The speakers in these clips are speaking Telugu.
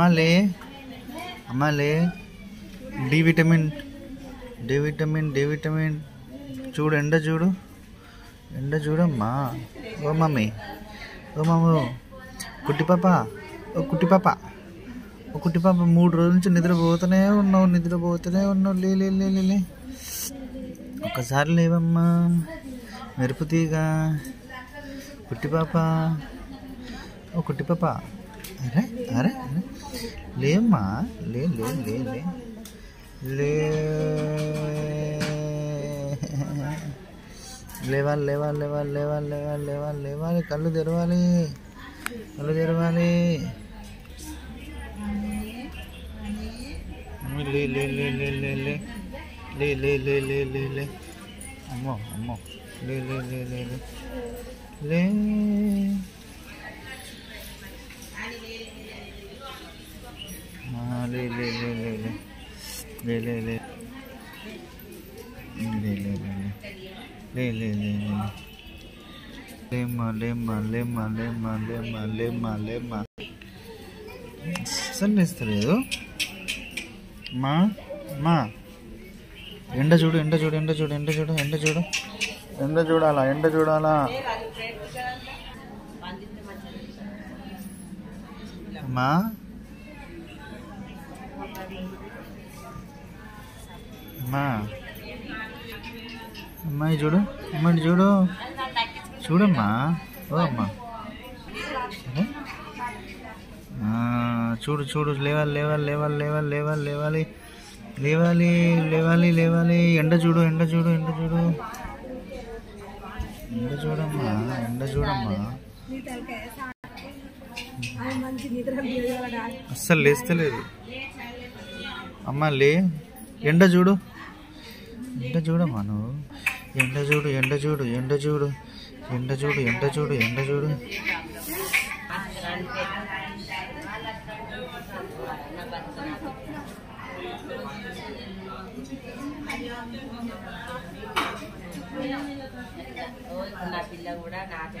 అమ్మాలే అమ్మాలే. D vitamin D vitamin D vitamin. చూడు ఎండ చూడు. ఎండ చూడమ్మా. ఓ మమ్మీ. ఓ మమ్మ కుట్టి పాప. ఓ కుట్టి పాప. ఓ కుట్టి పాప మూడు రోజుల నుంచి నిద్రపోతూనే ఉన్నావు నిద్రపోతూనే ఉన్నావు. లే లే లే లే, ఒక్కసారి లేవమ్మా. మెరుపు తీగ. కుట్టి పాప. ఓ కుట్టి పాప అరే అరే అరే లేమ్మా లే లే లే లే లే లేవాలి లేవాలి లేవాలి లేవాలి లేవాలి లేవాలి లేవాలి కళ్ళు తెరవాలి కళ్ళు తెరవాలి లే లే లే లే లే లే లే లే లే లే లే లే అమ్మో అమ్మో లే లే లే లే లే లే ఆ, లే లే లే లే లే లే లే లే. లే లే లే లే లే. లేమ్మా లేమ్మా లేమ్మా లేమ్మా లేమ్మా లేమ్మా లేమ్మా అస్సలు ఇస్తలేదు మా మా. ఎండ చూడు ఎండ చూడు ఎండ చూడు ఎండ చూడు ఎండ చూడు. ఎండ చూడాలా ఎండ చూడాలా. మా? అమ్మా. అమ్మాయి చూడు. అమ్మాయి చూడు. చూడమ్మా. ఓ అమ్మా. చూడు చూడు. లేవాలి లేవాలి లేవాలి లేవాలి లేవాలి లేవాలి. లేవాలి లేవాలి లేవాలి. ఎండ చూడు ఎండ చూడు ఎండ చూడు. ఎండ చూడమ్మా ఎండ చూడమ్మా. అస్సలు లేస్తలేదు. అమ్మా లే. ఎండ చూడు. ఎండ చూడమ్మా నువ్వు ఎండ చూడు ఎండ చూడు ఎండ చూడు ఎండ చూడు ఎండ చూడు ఎండ చూడు నా పిల్ల కూడా నాతో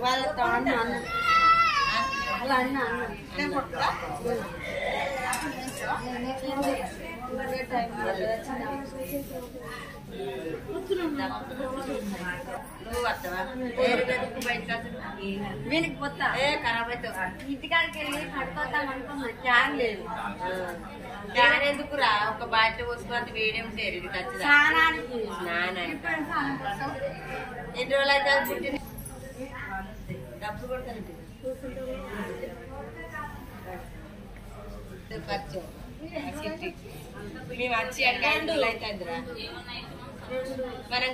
వాళ్ళతో అన్న అన్న అలా అన్న వీనికి పోతా ఏ ఖరాబ్ అవుతావు ఇంటికాడికి వెళ్ళి పడిపోతాం అనుకున్నా క్యాన్ లేదు క్యాన్ ఎందుకురా ఒక బాటిల్ పోసుకొని వేడి ఉంటే ఖచ్చితంగా ఎన్ని రోజులు అయితే అది పుట్టిన డబ్బులు కూడా ఖర్చు మేము వచ్చి అడిగి ఐదు రోజులు అవుతుందిరా మనం